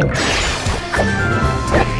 Come on.